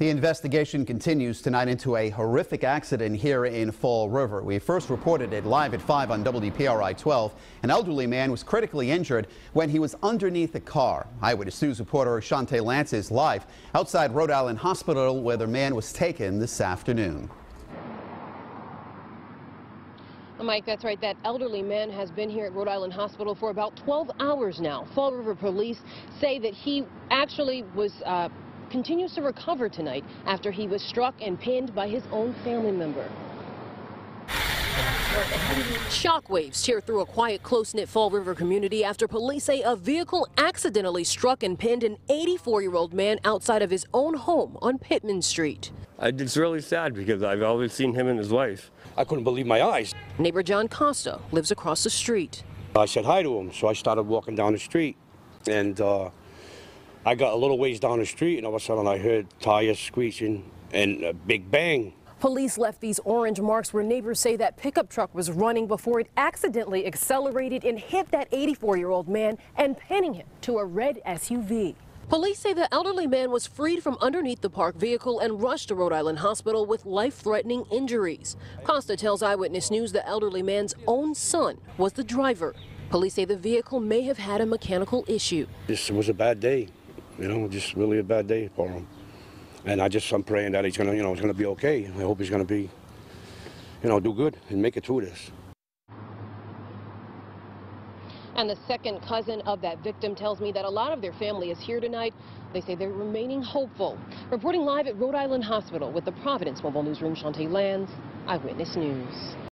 The investigation continues tonight into a horrific accident here in Fall River. We first reported it live at 5 on WPRI 12. An elderly man was critically injured when he was underneath a car. Eyewitness News reporter Shante Lance is live outside Rhode Island Hospital where the man was taken this afternoon. Mike, that's right. That elderly man has been here at Rhode Island Hospital for about 12 hours now. Fall River police say that he actually was uh, continues to recover tonight after he was struck and pinned by his own family member. Shockwaves tear through a quiet, close-knit Fall River community after police say a vehicle accidentally struck and pinned an 84-year-old man outside of his own home on Pittman Street. It's really sad because I've always seen him and his wife. I couldn't believe my eyes. Neighbor John Costa lives across the street. I said hi to him, so I started walking down the street, and uh, I got a little ways down the street, and all of a sudden I heard tires screeching and a big bang. Police left these orange marks where neighbors say that pickup truck was running before it accidentally accelerated and hit that 84-year-old man and pinning him to a red SUV. Police say the elderly man was freed from underneath the parked vehicle and rushed to Rhode Island Hospital with life-threatening injuries. Costa tells Eyewitness News the elderly man's own son was the driver. Police say the vehicle may have had a mechanical issue. This was a bad day you know, just really a bad day for him. And I just, I'm praying that he's gonna, you know, he's gonna be okay. I hope he's gonna be, you know, do good and make it through this. And the second cousin of that victim tells me that a lot of their family is here tonight. They say they're remaining hopeful. Reporting live at Rhode Island Hospital with the Providence Mobile Newsroom, Shantae Lands, Eyewitness News.